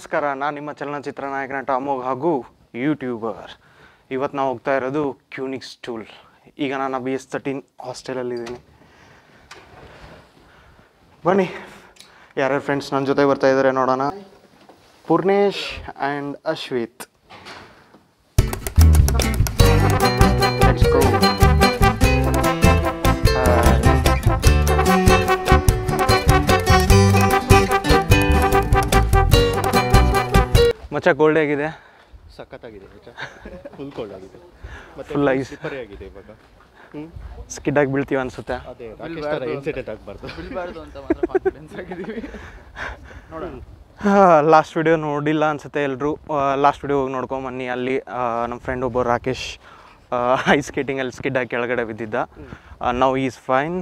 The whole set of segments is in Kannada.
ನಮಸ್ಕಾರ, ನಾನು ನಿಮ್ಮ ಚಲನಚಿತ್ರ ನಾಯಕ ನಟ ಅಮೋಘ್ ಹಾಗೂ ಯೂಟ್ಯೂಬರ್. ಇವತ್ತು ನಾವು ಹೋಗ್ತಾ ಇರೋದು ಕ್ಯೂನಿಕ್ಸ್ ಟೂಲ್ ಈಗ ನಾನು ಬಿ ಎಸ್ ತರ್ಟೀನ್ ಹಾಸ್ಟೆಲಲ್ಲಿದ್ದೀನಿ ಬನ್ನಿ, ಯಾರ್ಯಾರು ಫ್ರೆಂಡ್ಸ್ ನನ್ನ ಜೊತೆ ಬರ್ತಾ ಇದ್ದಾರೆ ನೋಡೋಣ. ಪೂರ್ಣೇಶ್ ಆ್ಯಂಡ್ ಅಶ್ವಿತ್. ಮಚ್ಚ ಕೋಲ್ಡ್ ಆಗಿದೆ ಸಖತ್ತಾಗಿದೆ ಫುಲ್ ಕೋಲ್ಡ್ ಆಗಿದೆ. ಮತ್ತೆ ಫುಲ್ ಐಸ್ ಸ್ಲಿಪ್ಪರಿ ಆಗಿದೆ ಇವಾಗ. ಸ್ಕಿಡ್ ಆಗಿ ಬೀಳ್ತೀವಿ ಅನ್ಸುತ್ತೆ. ಅದೇ ರಾಕೇಶ್ ಥರ ಇನ್ಸಿಡೆಂಟ್ ಆಗಬಾರ್ದು. ಬೀಳಬಾರ್ದು ಅಂತ ಮಾತ್ರ ಕಾನ್ಫಿಡೆನ್ಸ್ ಆಗಿದ್ದೀವಿ. ನೋಡೋಣ. ಲಾಸ್ಟ್ ವಿಡಿಯೋ ನೋಡಿಲ್ಲ ಅನ್ಸುತ್ತೆ ಎಲ್ಲರೂ ಲಾಸ್ಟ್ ವಿಡಿಯೋ ಹೋಗಿ ನೋಡ್ಕೊಂಬನ್ನಿ ಅಲ್ಲಿ ನಮ್ಮ ಫ್ರೆಂಡ್ ಒಬ್ಬ ರಾಕೇಶ್ ಐಸ್ ಸ್ಕೇಟಿಂಗಲ್ಲಿ ಸ್ಕಿಡ್ ಆಗಿ ಕೆಳಗಡೆ ಬಿದ್ದಿದ್ದ. ನಾವು ಈಸ್ ಫೈನ್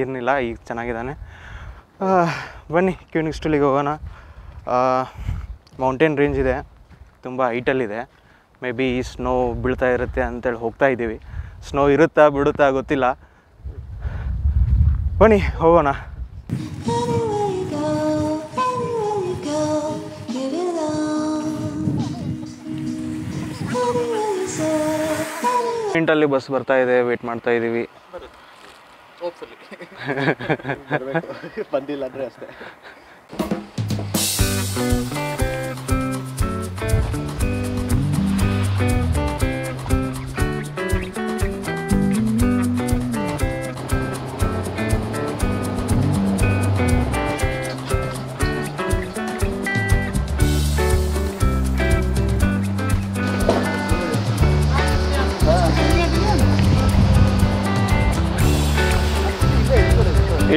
ಏನಿಲ್ಲ ಈಗ ಚೆನ್ನಾಗಿದ್ದಾನೆ. ಬನ್ನಿ ಕ್ಯೂನಿಕ್ ಸ್ಟೂಲಿಗೆ ಹೋಗೋಣ. ಮೌಂಟೇನ್ ರೇಂಜ್ ಇದೆ ತುಂಬ ಹೈಟಲ್ಲಿದೆ ಮೇ ಬಿ ಸ್ನೋ ಬೀಳ್ತಾ ಇರುತ್ತೆ ಅಂತೇಳಿ ಹೋಗ್ತಾ ಇದ್ದೀವಿ. ಸ್ನೋ ಇರುತ್ತಾ ಬಿಡುತ್ತಾ ಗೊತ್ತಿಲ್ಲ. ಬನ್ನಿ ಹೋಗೋಣ. ಮಿನಿಟಲ್ಲಿ ಬಸ್ ಬರ್ತಾ ಇದೆ ವೇಟ್ ಮಾಡ್ತಾ ಇದ್ದೀವಿ. ಬಂದಿಲ್ಲ ಅಂದರೆ ಅಷ್ಟೇ.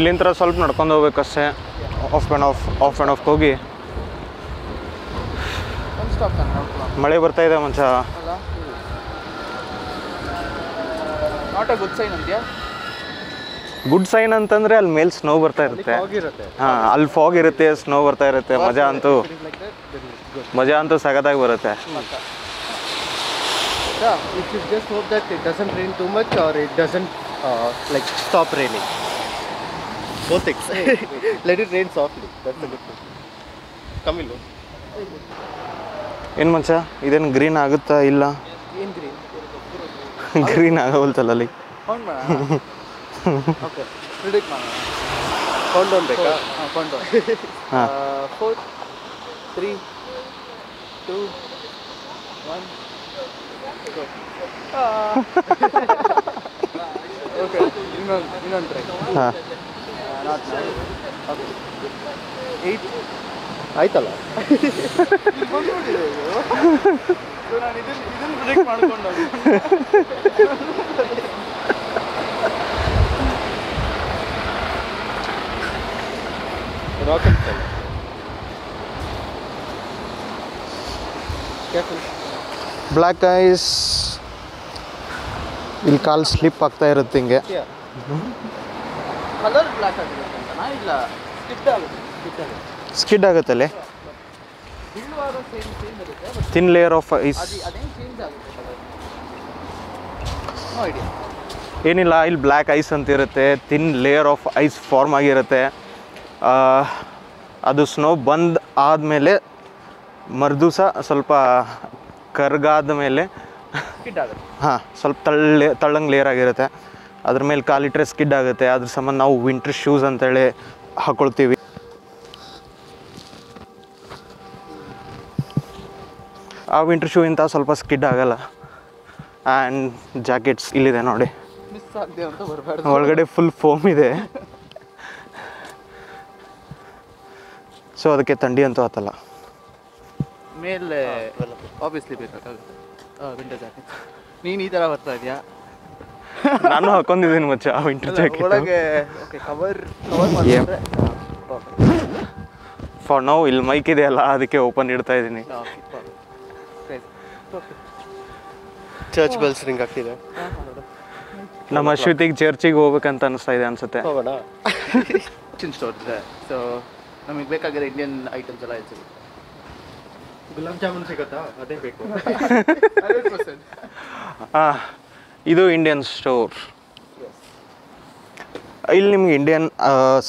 ಇಲ್ಲಿಂದ ಸ್ವಲ್ಪ ನಡ್ಕೊಂಡು ಹೋಗ್ಬೇಕಷ್ಟೇ. Off and off off and off ಹೋಗಿ. ಸ್ಟಾಪ್ ಮಳೆ ಬರ್ತಾ ಇದೆ ಮಂಚ. ಗುಡ್ ಸೈನ್ ಅಂತಂದ್ರೆ ಅಲ್ಲಿ ಮೇಲೆ ಸ್ನೋ ಬರ್ತಾ ಇರುತ್ತೆ. ಹಾಂ ಅಲ್ಲಿ ಫಾಗ್ ಇರುತ್ತೆ ಸ್ನೋ ಬರ್ತಾ ಇರುತ್ತೆ ಮಜಾ ಅಂತೂ. ಮಜಾ ಅಂತೂ ಸಗದಾಗಿ ಬರುತ್ತೆ. Just hope that it doesn't rain too much or it doesn't uh, like stop raining. Both X Let it rain softly. That's the good thing. Come in. ಏನು ಮನುಷ್ಯ? ಇದೇನು ಗ್ರೀನ್ ಆಗುತ್ತಾ ಇಲ್ಲ? ಏನು ಗ್ರೀನ್ ಗ್ರೀನ್ ಆಗವಲ್ತಲ್ಲ ಅಲ್ಲಿ ಕೌಂಟ್ ಓಕೆ ಪ್ರಿಡಿಕ್ಟ್ ಮಾಡೋಣ Count down ಬೇಕಾ? ಹಾಂ ಕೌಂಟ್ ಹಾಂ. Four three two one okay ಇನ್ನೊಂದು ಇನ್ನೊಂದು ಟ್ರೈ ಹಾಂ. ಆಯ್ತಲ್ಲ ರಾಕೆಟ್. ಬ್ಲ್ಯಾಕ್ ಐಸ್ ಇಲ್ಲಿ ಕಾಲು ಸ್ಲಿಪ್ ಆಗ್ತಾ ಇರುತ್ತೆ ಹಿಂಗೆ. ಕಲರ್ ಬ್ಲ್ಯಾಕ್ ಇಲ್ಲ ಸ್ಕಿಡ್ ಆಗುತ್ತೆ ಸ್ಕಿಡ್ ಆಗುತ್ತೆ. ಸ್ಕಿಡ್ ಆಗುತ್ತೆ ಅಲ್ಲಿ? ಬೀಳುವಾಗ ಸೇಮ್ ಸೇಮ್ ಇರುತ್ತೆ but thin layer of ice ಏನಿಲ್ಲ ಇಲ್ಲಿ ಬ್ಲ್ಯಾಕ್ ಐಸ್ ಅಂತ ಇರುತ್ತೆ ತಿನ್ ಲೇಯರ್ ಆಫ್ ಐಸ್ ಫಾರ್ಮ್ ಆಗಿರುತ್ತೆ. ಅದು ಸ್ನೋ ಬಂದ್ ಆದಮೇಲೆ ಮರುದಿವಸ ಸ್ವಲ್ಪ ಕರ್ಗಾದ ಮೇಲೆ ಹಾಂ ಸ್ವಲ್ಪ ತಳ್ಳೆ ತಳ್ಳಂಗೆ ಲೇಯರ್ ಆಗಿರುತ್ತೆ. ಅದ್ರ ಮೇಲೆ ಕಾಲಿಟ್ರೆ ಸ್ಕಿಡ್ ಆಗುತ್ತೆ. ಅದ್ರ ಸಂಬಂಧ ನಾವು ವಿಂಟರ್ ಶೂಸ್ ಅಂತೇಳಿ ಹಾಕೊಳ್ತೀವಿ. ಆ ವಿಂಟರ್ ಶೂ ಇಂತ ಸ್ವಲ್ಪ ಸ್ಕಿಡ್ ಆಗಲ್ಲ. ಆ್ಯಂಡ್ ಜಾಕೆಟ್ಸ್ ಇಲ್ಲಿದೆ ನೋಡಿ. ಒಳಗಡೆ ಫುಲ್ ಫೋಮ್ ಇದೆ. ಸೊ ಅದಕ್ಕೆ ಥಂಡಿ ಅಂತೂ ಆತಲ್ಲ. ಮೇಲೆ ಆಬ್ವಿಯಸ್ಲಿ ಬೇಕಾಗುತ್ತೆ. ವಿಂಟರ್ ಜಾಕೆಟ್ ನೀನು ಈ ಥರ ಬರ್ತಾ ಇದೆಯಾ? ನಾನು ಹಾಕೊಂಡಿದ್ದೀನಿ ಮಚ್ಚ ಆ ವಿಂಟರ್ ಜಾಕೆಟ್ ಒಳಗೆ ಓಕೆ ಕವರ್ ಕವರ್ ಮಾಡಿದ್ರೆ ಫಾರ್ ನಾವು ಇಲ್ಲಿ ಮೈಕ್ ಇದೆ ಅಲ್ಲ ಅದಕ್ಕೆ ಓಪನ್ ಇಡ್ತಾ ಇದ್ದೀನಿ. ಚರ್ಚ್ ಬೆಲ್ಸ್ ರಿಂಗ್ ಆಗ್ತಿದೆ. ನಮ್ಮ ಅಶ್ವಿತಿಗೆ ಚರ್ಚಿಗೆ ಹೋಗ್ಬೇಕಂತ ಅನಿಸ್ತಾ ಇದೆ ಅನ್ಸುತ್ತೆ. ಹೋಗೋಣ. ಚಿನ್ ಸ್ಟೋರ್ ಇದೆ. ಸೊ ನಮಗೆ ಬೇಕಾಗಿರೋ ಇಂಡಿಯನ್ ಐಟಮ್ಸ್ ಎಲ್ಲ ಸಿಗುತ್ತೆ ಗುಲಾಬ್ ಜಾಮೂನ್ ಸಿಗುತ್ತಾ? ಅದೇ ಬೇಕು. ಆ, ಇದು ಇಂಡಿಯನ್ ಸ್ಟೋರ್ ಇಲ್ಲಿ ನಿಮ್ಗೆ ಇಂಡಿಯನ್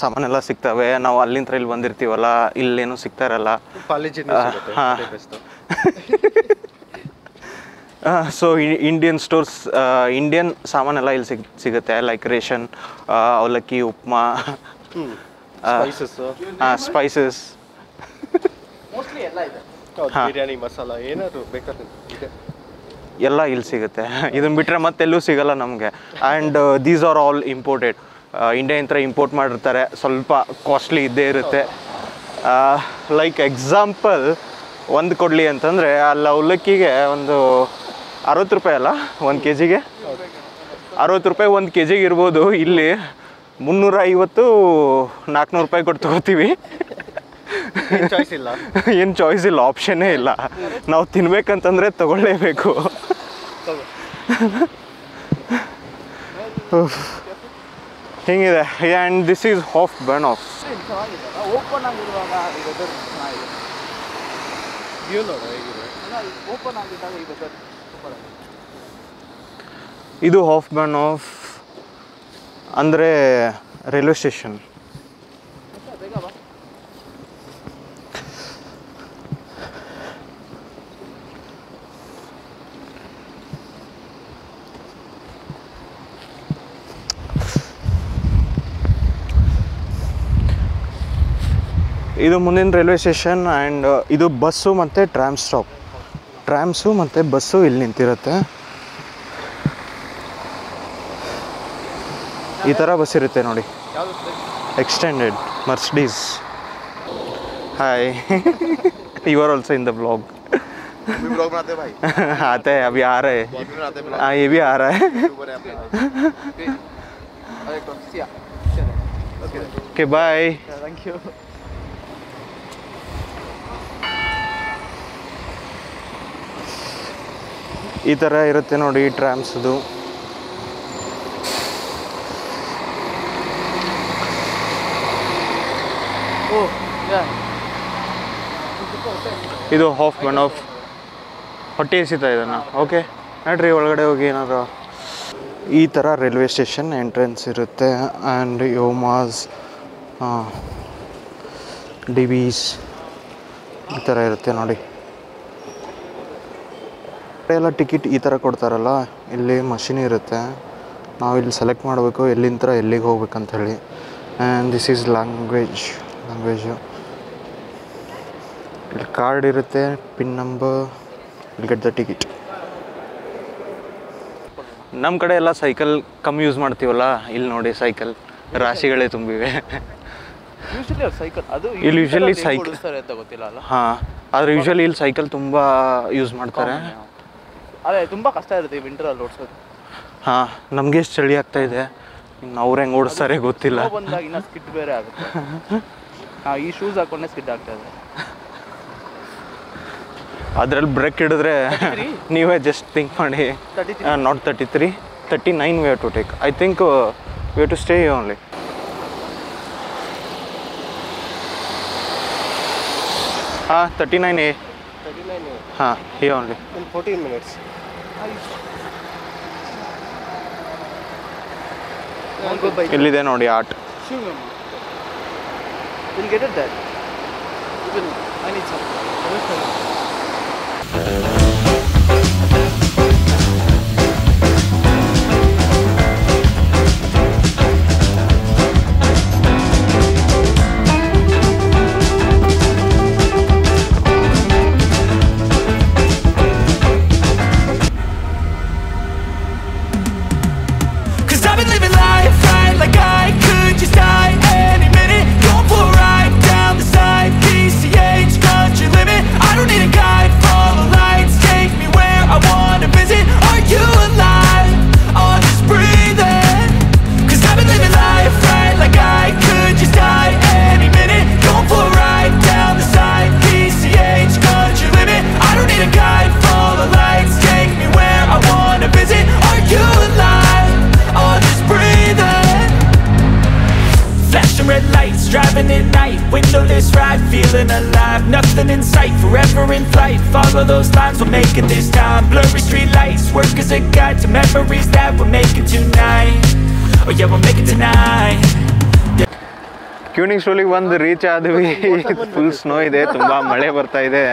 ಸಾಮಾನೆಲ್ಲ ಸಿಗ್ತವೆ. ನಾವು ಅಲ್ಲಿಂದ ಇಲ್ಲಿ ಬಂದಿರ್ತೀವಲ್ಲ ಇಲ್ಲೇನು ಸಿಗ್ತಾ ಇರಲ್ಲ. ಕಾಲೇಜಿನ ಸಿಗುತ್ತೆ. ಹಾ. ಅದೇ best. So Indian stores Indian ಸಾಮಾನೆಲ್ಲ ಇಲ್ಲಿ ಸಿಗ್ ಸಿಗುತ್ತೆ. ಲೈಕ್ ರೇಷನ್ ಅವಲಕ್ಕಿ ಉಪ್ಮಾ. ಸ್ಪೈಸಸ್ ಹಾಂ ಮೋಸ್ಟ್ಲಿ ಎಲ್ಲ ಇದೆ. ಹಾ. ಬಿರಿಯಾನಿ ಮಸಾಲ ಏನಾದರೂ ಬೇಕಾದ್ರೆ ಇದೆ. ಎಲ್ಲ ಇಲ್ಲಿ ಸಿಗುತ್ತೆ. ಇದನ್ನ ಬಿಟ್ಟರೆ ಮತ್ತೆಲ್ಲೂ ಸಿಗಲ್ಲ ನಮಗೆ. And these are all imported India ಇಂತ್ರ import ಮಾಡಿರ್ತಾರೆ. ಸ್ವಲ್ಪ ಕಾಸ್ಟ್ಲಿ ಇದ್ದೇ ಇರುತ್ತೆ. ಲೈಕ್ ಎಕ್ಸಾಂಪಲ್ ಒಂದು ಕೊಡಲಿ ಅಂತಂದರೆ ಅಲ್ಲಿ ಅವಲಕ್ಕಿಗೆ ಒಂದು ಅರವತ್ತು ರೂಪಾಯಿ ಅಲ್ಲ ಒಂದು ಕೆ ಜಿಗೆ ಅರವತ್ತು ರೂಪಾಯಿ ಒಂದು ಕೆ ಜಿಗೆ ಇರ್ಬೋದು. ಇಲ್ಲಿ ಮುನ್ನೂರ ಐವತ್ತು ನಾಲ್ಕುನೂರು ರೂಪಾಯಿ ಕೊಟ್ಟು ತೊಗೋತೀವಿ. ಚಾಯ್ಸ್ ಇಲ್ಲ. ಏನು ಚಾಯ್ಸ್ ಇಲ್ಲ ಆಪ್ಷನ್ನೇ ಇಲ್ಲ. ನಾವು ತಿನ್ಬೇಕಂತಂದರೆ ತಗೊಳ್ಳೇಬೇಕು. ಹಿಂಗಿದೆ and this is half burn of ಚೆನ್ನಾಗಿದೆ ಓಪನ್ ಆಗಿರುವಾಗ ಈ ವೆದರ್ ಚೆನ್ನಾಗಿದೆ ವ್ಯೂ ನೋಡು ಹೇಗಿದೆ ಓಪನ್ ಆಗಿದ್ದಾಗ ಈ ವೆದರ್ ಸೂಪರ್ ಆಗಿದೆ ಇದು ಹಾಫ್ ಬರ್ನ್ ಆಫ್ ಅಂದರೆ ರೈಲ್ವೆ ಸ್ಟೇಷನ್ ಬೇಗ ಬಾ ಇದು ಮುಂದಿನ ರೈಲ್ವೆ ಸ್ಟೇಷನ್ ಆ್ಯಂಡ್ ಇದು ಬಸ್ಸು ಮತ್ತು ಟ್ರಾಮ್ ಸ್ಟಾಪ್ ಟ್ರಾಮ್ಸು ಮತ್ತು ಬಸ್ಸು ಇಲ್ಲಿ ನಿಂತಿರುತ್ತೆ. ಈ ಥರ ಬಸ್ ಇರುತ್ತೆ ನೋಡಿ. Extended Mercedes hi you are also in the blog ಆತ ಅವಿ ಆ ರೇ ಹಾಂ ಎ ಓಕೆ ಬಾಯ್ ಥ್ಯಾಂಕ್ ಯು ಈ ಥರ ಇರುತ್ತೆ ನೋಡಿ ಟ್ರಾಮ್ಸ್ದು ಓ ಯಾ. ಇದು ಹಾಫ್ ಒನ್ ಆಫ್ ಹೊಟ್ಟೆ ಎಸಿತಾ ಇದನ್ನು ಓಕೆ ನಡ್ರಿ ಒಳಗಡೆ ಹೋಗಿ ಏನಾದ್ರು. ಈ ಥರ ರೈಲ್ವೆ ಸ್ಟೇಷನ್ ಎಂಟ್ರೆನ್ಸ್ ಇರುತ್ತೆ ಆ್ಯಂಡ್ ಯೋಮಾಸ್ ಡಿಬೀಸ್ ಈ ಥರ ಇರುತ್ತೆ ನೋಡಿ. ಎಲ್ಲ ಟಿಕೆಟ್ ಈ ಥರ ಕೊಡ್ತಾರಲ್ಲ ಇಲ್ಲಿ ಮಷಿನ್ ಇರುತ್ತೆ. ನಾವು ಇಲ್ಲಿ ಸೆಲೆಕ್ಟ್ ಮಾಡಬೇಕು ಎಲ್ಲಿಂದ ಎಲ್ಲಿಗೆ ಹೋಗ್ಬೇಕಂತ ಹೇಳಿ. And this is language language ಇಲ್ಲಿ ಕಾರ್ಡ್ ಇರುತ್ತೆ PIN number will get the ticket ನಮ್ಮ ಕಡೆ ಎಲ್ಲ ಸೈಕಲ್ ಕಮ್ಮಿ ಯೂಸ್ ಮಾಡ್ತೀವಲ್ಲ ಇಲ್ಲಿ ನೋಡಿ ಸೈಕಲ್ ರಾಶಿಗಳೇ ತುಂಬಿವೆ. ಯೂಶಲಿ ಸೈಕಲ್ ಅದು ಇಲ್ಲಿ ಗೊತ್ತಿಲ್ಲ ಅಲ್ಲ? ಹಾಂ ಆದರೆ ಯೂಶಲಿ ಇಲ್ಲಿ ಸೈಕಲ್ ತುಂಬ ಯೂಸ್ ಮಾಡ್ತಾರೆ. ಅದೇ ತುಂಬ ಕಷ್ಟ ಇರುತ್ತೆ ಈ ವಿಂಟ್ರಲ್ಲಿ ಓಡಿಸೋದು. ಹಾಂ ನಮಗೆ ಚಳಿ ಆಗ್ತಾ ಇದೆ. ಇನ್ನು ಅವ್ರು ಹೆಂಗೆ ಓಡಿಸ್ತಾರೆ ಗೊತ್ತಿಲ್ಲ. ಬಂದಾಗ ಇನ್ನೂ ಸ್ಕಿಟ್ ಬೇರೆ ಆಗುತ್ತೆ. ನಾವು ಈ ಶೂಸ್ ಹಾಕೊಂಡೆ ಸ್ಕಿಡ್ ಆಗ್ತಾ ಇದೆ. ಅದ್ರಲ್ಲಿ ಬ್ರೇಕ್ ಹಿಡಿದ್ರೆ ನೀವೇ ಜಸ್ಟ್ ಥಿಂಕ್ ಮಾಡಿ. Not thirty three thirty nine way to take I think way to stay only ಹಾಂ ತರ್ಟಿ ನೈನ್ ಎ ಹಾಂ ಎ ಓನ್ಲಿ ಫೋರ್ಟೀನ್ ಮಿನಿಟ್ಸ್ ಇಲ್ಲಿದೆ ನೋಡಿ art We'll get it there. Even I need some. memories that we're making tonight Oh yeah, we'll make it tonight ಕ್ಯೂನಿಂಗ್ ಸ್ಟೋಲಿಗೆ ಬಂದು ರೀಚ್ ಆದ್ವಿ ಫುಲ್ ಸ್ನೋ ಇದೆ ತುಂಬ ಮಳೆ ಬರ್ತಾ ಇದೆ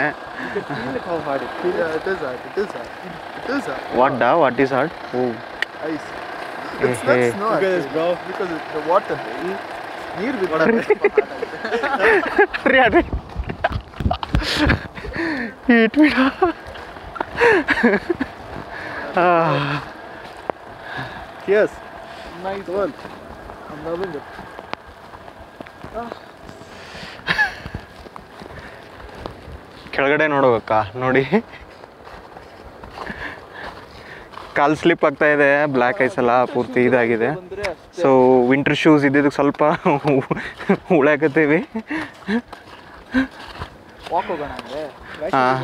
Feel how hard it is. Yeah, it is hard. It is hard. It is hard. What the what is hard oh Ice. Hey, It's not hey. snow. Because, bro. Because it's the water. ನೀರು ಬಿಟ್ಟು ಅರೆ ಅರೆ ಇಟ್ಬಿಡ Yes. Nice one. I'm loving it. ಕೆಳಗಡೆ ನೋಡಬೇಕಾ ನೋಡಿ. ಕಾಲ್ ಸ್ಲಿಪ್ ಆಗ್ತಾ ಇದೆ ಬ್ಲ್ಯಾಕ್ ಐಸ್ ಎಲ್ಲ ಪೂರ್ತಿ ಇದಾಗಿದೆ. ಸೊ ವಿಂಟರ್ ಶೂಸ್ ಇದ್ದಿದ್ದಕ್ಕೆ ಸ್ವಲ್ಪ ಉಳಾಕತ್ತೀವಿ ವಾಕ್ ಹೋಗೋಣ ಅಂದ್ರೆ? ಹಾಂ.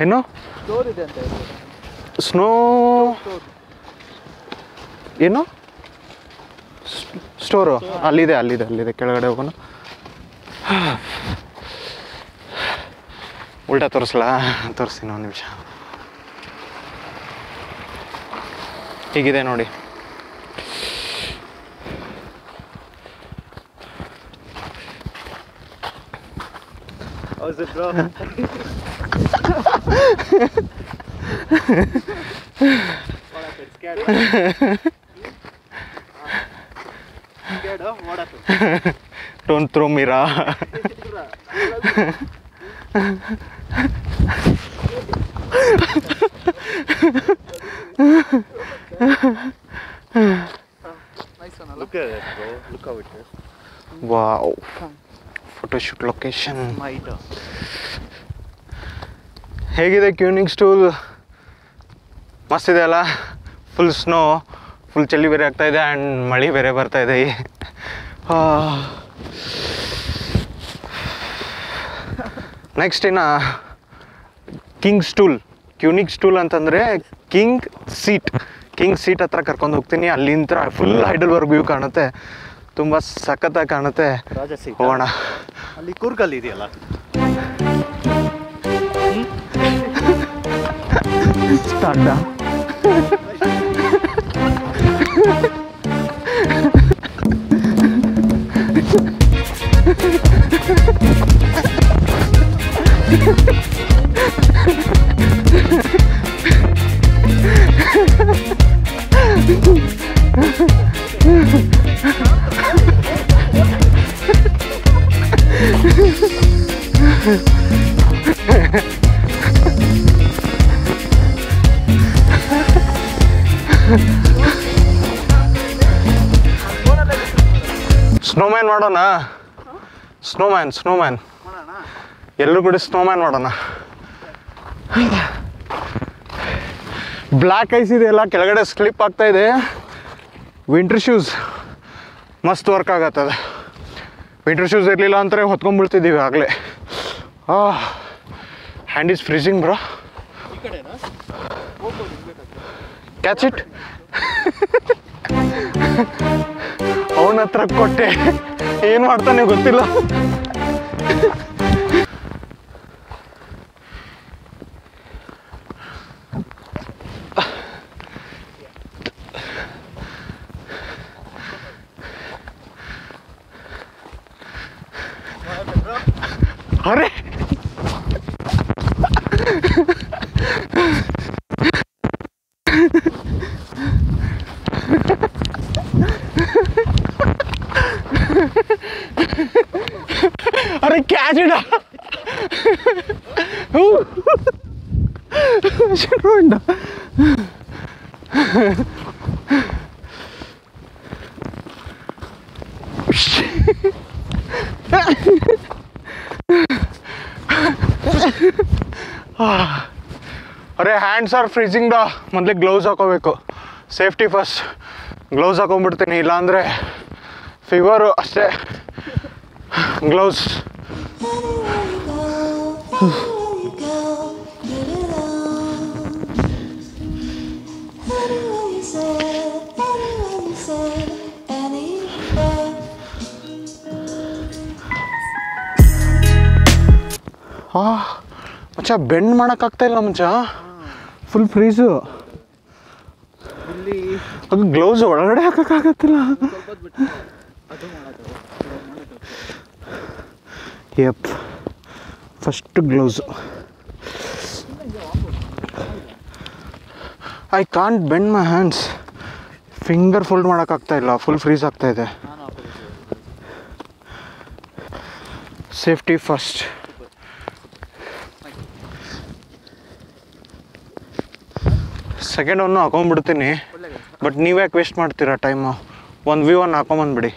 ಏನೋ? ಸ್ನೋ ಏನು? ಸ್ಟೋರು ಅಲ್ಲಿದೆ ಅಲ್ಲಿದೆ ಅಲ್ಲಿದೆ ಕೆಳಗಡೆ ಹೋಗೋಣ. ಉಲ್ಟಾ ತೋರಿಸ್ಲಾ? ತೋರಿಸ್ತೀನಿ ಒಂದು ನಿಮಿಷ. ಹೀಗಿದೆ ನೋಡಿ. Don't throw me ra. nice one, Look at it, bro. Look how it is. Wow. Photoshoot location. My. ಹೇಗಿದೆ ಕ್ಯೂನಿಂಗ್ ಸ್ಟೂಲ್? ಮಸ್ತಿದೆ ಅಲ್ಲ. ಫುಲ್ ಸ್ನೋ ಫುಲ್ ಚಳಿ ಬೇರೆ ಆಗ್ತಾ ಇದೆ ಆ್ಯಂಡ್ ಮಳೆ ಬೇರೆ ಬರ್ತಾ ಇದೆ. ನೆಕ್ಸ್ಟ್ ಇನ್ನು ಕಿಂಗ್ ಸ್ಟೂಲ್ ಕ್ಯೂನಿಕ್ ಸ್ಟೂಲ್ ಅಂತಂದರೆ ಕಿಂಗ್ ಸೀಟ್ ಕಿಂಗ್ ಸೀಟ್ ಹತ್ರ ಕರ್ಕೊಂಡು ಹೋಗ್ತೀನಿ. ಅಲ್ಲಿಂದ ಫುಲ್ ಹೈಡಲ್ವರ್ಗ್ ವ್ಯೂ ಕಾಣುತ್ತೆ. ತುಂಬ ಸಖತ್ತಾಗಿ ಕಾಣುತ್ತೆ. ಹೋಗೋಣ. ಅಲ್ಲಿ ಕೂರ್ಗಲ್ಲಿ ಇದೆಯಲ್ಲ? starta. ಸ್ನೋಮ್ಯಾನ್ ಮಾಡೋಣ? ಸ್ನೋಮ್ಯಾನ್ ಸ್ನೋಮ್ಯಾನ್ ಎಲ್ಲರೂ ಕೂಡ ಸ್ನೋಮ್ಯಾನ್ ಮಾಡೋಣ. ಬ್ಲ್ಯಾಕ್ ಐಸ್ ಇದೆ ಎಲ್ಲ, ಕೆಳಗಡೆ ಸ್ಲಿಪ್ ಆಗ್ತಾ ಇದೆ. ವಿಂಟರ್ ಶೂಸ್ ಮಸ್ತ್ ವರ್ಕ್ ಆಗತ್ತದ. ವಿಂಟರ್ ಶೂಸ್ ಇರಲಿಲ್ಲ ಅಂದರೆ ಹೊತ್ಕೊಂಡ್ಬಿಡ್ತಿದ್ದೀವಿ ಆಗಲೇ. Hand is freezing bro catch it ಅವನ ಹತ್ರ ಕೊಟ್ಟೆ. ಏನು ಮಾಡ್ತಾನೆ ಗೊತ್ತಿಲ್ಲ. ಹ್ಯಾಂಡ್ಸ್ ಆರ್ ಫ್ರೀಸಿಂಗ್ ಡಾ ಮೊದಲೇ ಗ್ಲೌಸ್ ಹಾಕೋಬೇಕು ಸೇಫ್ಟಿ ಫಸ್ಟ್ ಗ್ಲೌಸ್ ಹಾಕೊಂಡ್ಬಿಡ್ತೀನಿ ಇಲ್ಲಾಂದರೆ ಫೀವರು ಅಷ್ಟೇ gloves Anywhere you go, anywhere you go, get it on. Anywhere you said, anywhere you said, anywhere. ಆ ಮಚ್ಚ ಬೆಂಡ್ ಮಾಡೋಕ್ಕಾಗ್ತಾ ಇಲ್ಲ ಮಚ್ಚ ಫುಲ್ ಫ್ರೀಸು ಅದು ಗ್ಲೌಸ್ ಒಳಗಡೆ ಹಾಕೋಕ್ಕಾಗತ್ತಿಲ್ಲ. Yup first gloves I can't bend my hands finger fold ಮಾಡೋಕ್ಕಾಗ್ತಾ ಇಲ್ಲ. ಫುಲ್ ಫ್ರೀಸ್ ಆಗ್ತಾ ಇದೆ. ಸೇಫ್ಟಿ ಫಸ್ಟ್ ಸೆಕೆಂಡ್ ಒನ್ನು ಹಾಕೊಂಡ್ಬಿಡ್ತೀನಿ. ಬಟ್ ನೀವ್ಯಾಕೆ ವೇಸ್ಟ್ ಮಾಡ್ತೀರಾ ಟೈಮು ಒಂದು ವ್ಯೂ ಒನ್ ಹಾಕೊಂಬಂದ್ಬಿಡಿ.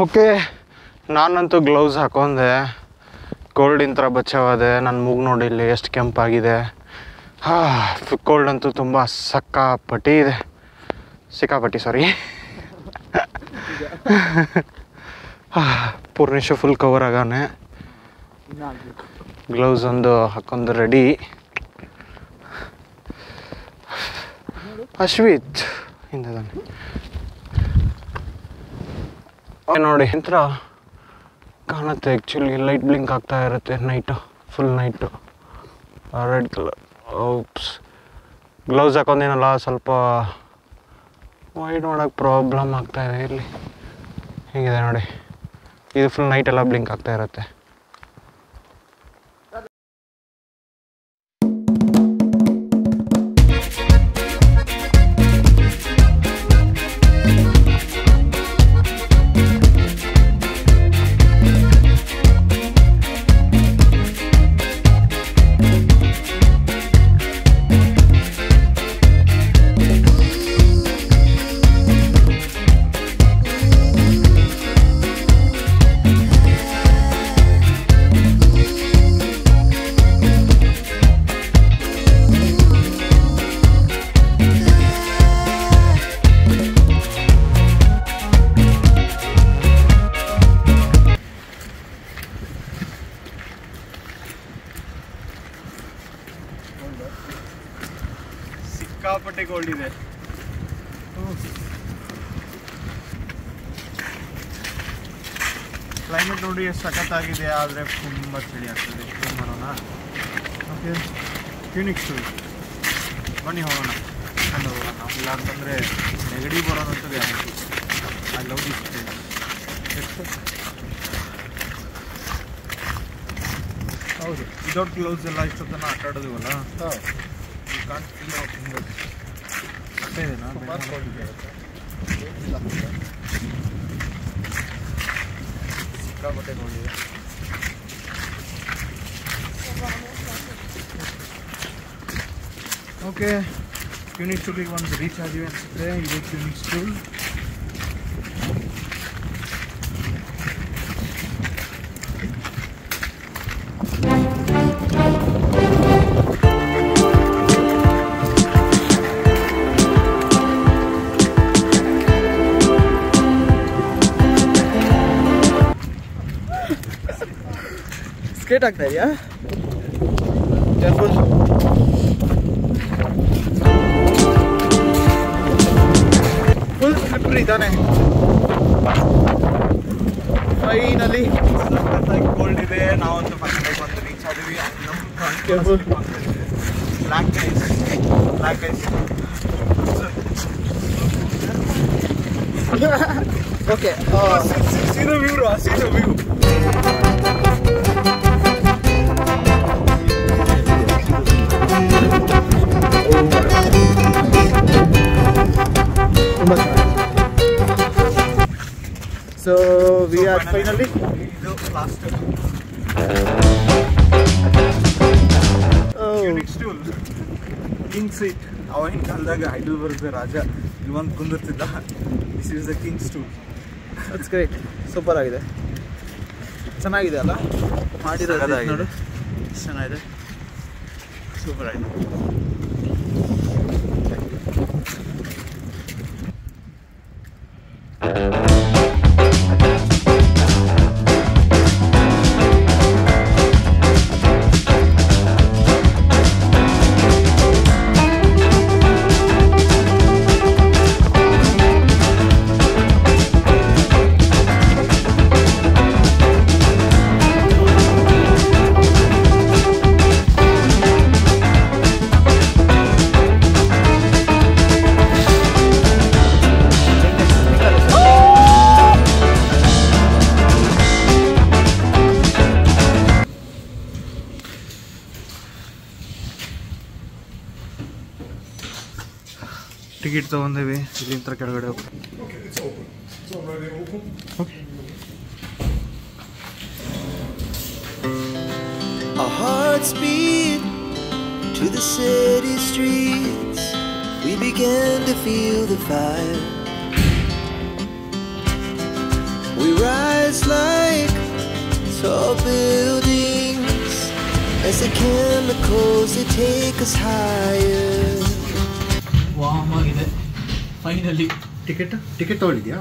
ಓಕೆ, ನಾನಂತೂ ಗ್ಲೌಸ್ ಹಾಕೊಂಡೆ. ಕೋಲ್ಡಿನ ಥರ ಬಚಾವಾದೆ ನನ್ನ ಮೂಗು ನೋಡಿ ಇಲ್ಲಿ ಎಷ್ಟು ಕೆಂಪಾಗಿದೆ. ಹಾಂ ಕೋಲ್ಡ್ ಅಂತೂ ತುಂಬ ಸಕ್ಕಾಪಟ್ಟಿ ಇದೆ. ಸಿಕ್ಕಾಪಟ್ಟಿ ಸಾರಿ ಪೂರ್ಣಿಶು ಫುಲ್ ಕವರ್ ಆಗಾನೆ ಗ್ಲೌಸ್ ಒಂದು ಹಾಕೊಂಡು ರೆಡಿ ಅಶ್ವಿತ್, ಹಿಂದೆ ನೋಡಿ ಯಂತ್ರ ಕಾಣುತ್ತೆ. ಆ್ಯಕ್ಚುಲಿ ಲೈಟ್ ಬ್ಲಿಂಕ್ ಆಗ್ತಾ ಇರುತ್ತೆ night full night red colour oops gloves ಹಾಕೊಂಡೇನಲ್ಲ, ಸ್ವಲ್ಪ ವೈಡ್ ಮಾಡೋಕ್ಕೆ ಪ್ರಾಬ್ಲಮ್ ಆಗ್ತಾಯಿದೆ ಇಲ್ಲಿ. ಹೇಗಿದೆ ನೋಡಿ? ಇದು ಫುಲ್ ನೈಟೆಲ್ಲ ಬ್ಲಿಂಕ್ ಆಗ್ತಾ ಇರುತ್ತೆ. ಎಷ್ಟು ಸಖತ್ತಾಗಿದೆ ಆದರೆ ತುಂಬ ಚಳಿ ಆಗ್ತದೆ. ಏನು ಮಾಡೋಣ. ಓಕೆ ಕ್ಲಿನಿಕ್ಸು ಬನ್ನಿ ಹೋಗೋಣ. ಕಂಡು ಹೋಗೋಣ ಇಲ್ಲ ಅಂತಂದರೆ ನೆಗಡಿ ಬರೋದಂತೂ ಗ್ಯಾರಂಟಿ ಐ ಲವ್ ದಿಸ್ ಹೌದು ವಿದೌಟ್ ಗ್ಲೌಸ್ ಎಲ್ಲ ಇಷ್ಟೊತ್ತನ ಆಟ ಆಡೋದಿವಲ್ಲ? ಯು ಕಾಂಟ್ ಫೀಲ್ ಫಿಂಗರ್ಸ್ ಅಷ್ಟೇ ಇದೆನಾ ಸಿಕ್ಕಾಪಟ್ಟೆ ನೋಡಿದೆ ಓಕೆ ಕ್ಯೂನಿಕ್ ಸ್ಟೂಲಿಗೆ ಒಂದು ರೀಚ್ ಆಗಿವೆ ಅನಿಸುತ್ತೆ ಇದು ಕ್ಯೂನಿಕ್ ಸ್ಟೂಲ್ ಸ್ಕೇಟ್ ಆಗ್ತಾ ಇದೆಯಾ ಕೇರ್ಫುಲ್ ಫುಲ್ ಸ್ಲಿಪ್ರಿ ಇದ್ದಾನೆ ಫೈನಲಿ ಕೋಲ್ಡ್ ಇದೆ ನಾವಂತೂ ಫಸ್ಟ್ ಟೈಮ್ ಒಂದು ರೀಚ್ ಆದ್ವಿ careful black ice black ice okay ಸೀದ ವ್ಯೂ ಸೀದ view so we are finally ಇದು ಲಾಸ್ಟ್ ಸ್ಟೂಲ್ ಕಿಂಗ್ ಸೀಟ್ ಅವಾಗಿನ ಕಾಲದಾಗ ಹೈಡಲ್ಬರ್ಗ್ ರಾಜ ಇವಂತ ಕುಂದಿರ್ತಿದ್ದ. This is the king stool it's great super ಆಗಿದೆ. ಚೆನ್ನಾಗಿದೆ ಅಲ್ಲ? ಮಾಡಿರೋದು. ನೋಡು. ಚೆನ್ನಾಗಿದೆ. ಸೂಪರ್ ಆಗಿದೆ. ಟಿಕೆಟ್ ತೊಗೊಂಡೇವಿ ಇಲ್ಲಿಂದ ಕೆಳಗಡೆ ಹೋಗಿ Our hearts beat to the city streets. We began to feel the fire. We rise like tall buildings as the chemicals they take us higher. Warm ಆಗಿದೆ. ಫೈನಲಿ ಟಿಕೆಟ್ ಟಿಕೆಟ್ ತೊಗೊಂಡಿದ್ಯಾ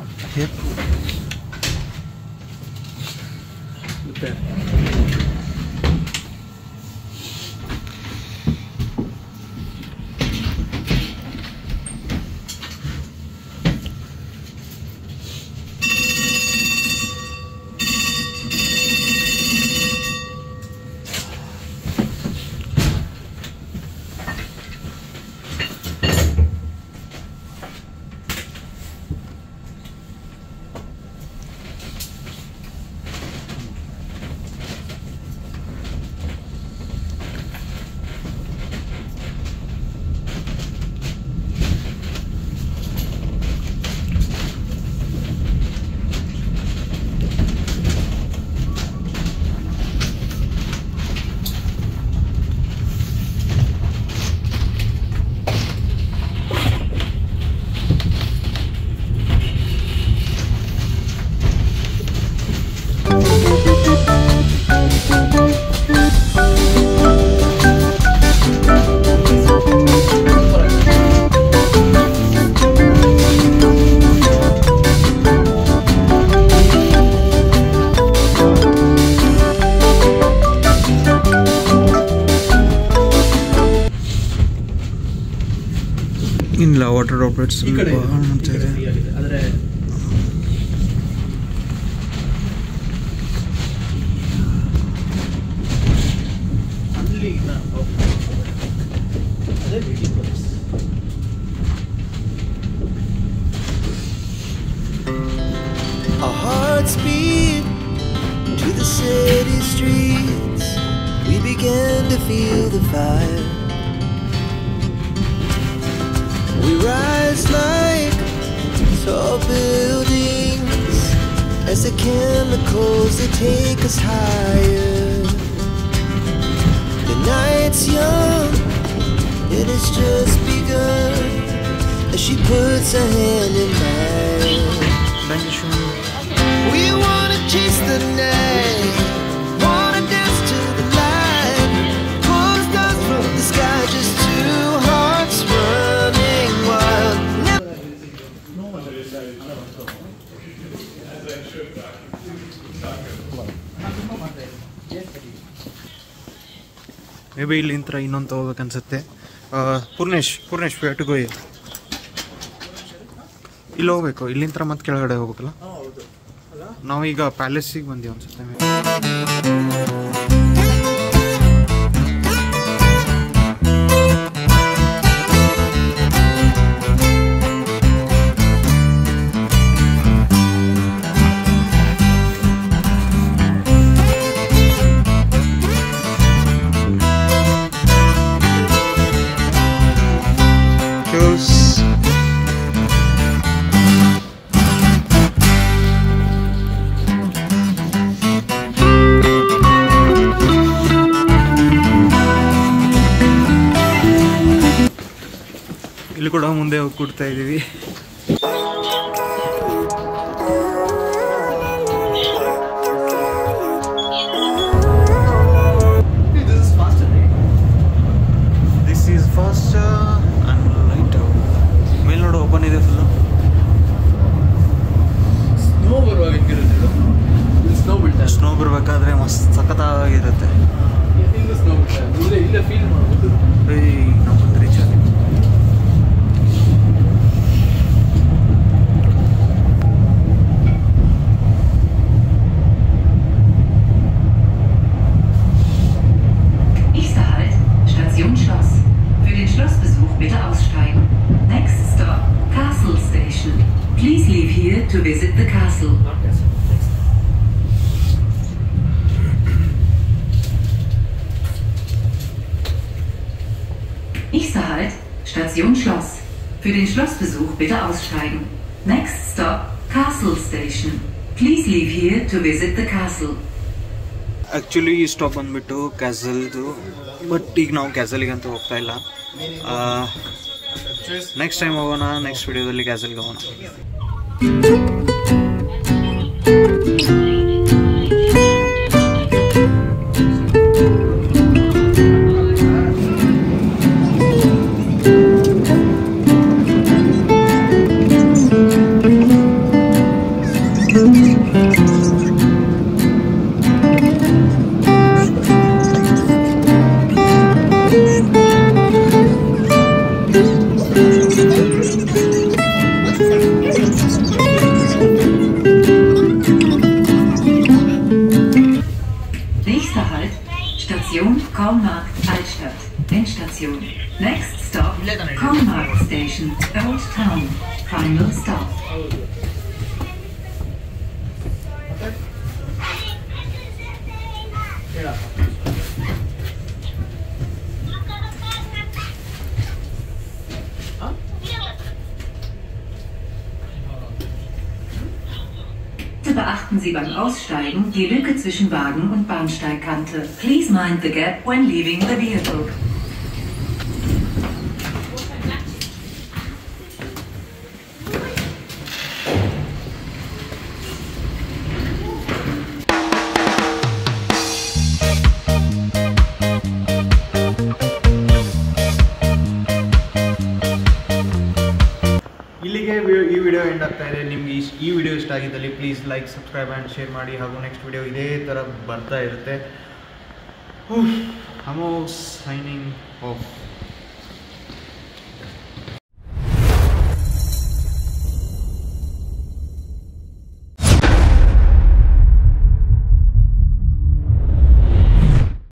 ಇಲ್ಲ water droplets take higher. The night's young, it has just begun as she puts her hand in mine. Maybe ನಿಂತರ ಇನ್ನೊಂದು ತೊಗೋಬೇಕನ್ಸುತ್ತೆ ಪೂರ್ಣೇಶ್ ಪೂರ್ಣೇಶ್ ಟು ಇಲ್ಲಿ ಹೋಗ್ಬೇಕು ಇಲ್ಲಿಂದ ಮತ್ತೆ ಕೆಳಗಡೆ ಹೋಗ್ಬೇಕಲ್ಲ? ನಾವೀಗ ಪ್ಯಾಲೇಸಿಗೆ ಬಂದೀವಿ ಅನ್ಸುತ್ತೆ. ಕೂಡ ಮುಂದೆ ಹೋಗಿ ಕೊಡ್ತಾ ಇದ್ದೀವಿ this is fast and light ಮೇಲೆ ನೋಡು ಓಪನ್ ಇದೆ ಫುಲ್ಲು ಸ್ನೋ ಬರುವಾಗ ಸ್ನೋ ಬೀಳ್ತಾ ಸ್ನೋ ಬರಬೇಕಾದ್ರೆ ಮಸ್ತ್ ಸಖತ್ತಾಗಿರುತ್ತೆ. To visit the castle. Actually ಈ ಸ್ಟಾಪ್ ಬಂದ್ಬಿಟ್ಟು ಕ್ಯಾಸಲ್ದು ಬಟ್ ಈಗ ನಾವು ಕ್ಯಾಸಲಿಗೆ ಅಂತ ಹೋಗ್ತಾ ಇಲ್ಲ ನೆಕ್ಸ್ಟ್ ಟೈಮ್ ಹೋಗೋಣ ನೆಕ್ಸ್ಟ್ ವಿಡಿಯೋದಲ್ಲಿ ಕ್ಯಾಸಲ್ಗೆ ಹೋಗೋಣ Bitte beachten Sie beim Aussteigen die Lücke zwischen Wagen und Bahnsteigkante. Please mind the gap when leaving the vehicle. ಆಗಿದ್ದಲ್ಲಿ please like subscribe and share ಮಾಡಿ. ಹಾಗೂ ನೆಕ್ಸ್ಟ್ ವಿಡಿಯೋ ಇದೇ ಥರ ಬರ್ತಾ ಇರುತ್ತೆ. ಹಮೋ ಸೈನಿಂಗ್ ಆಫ್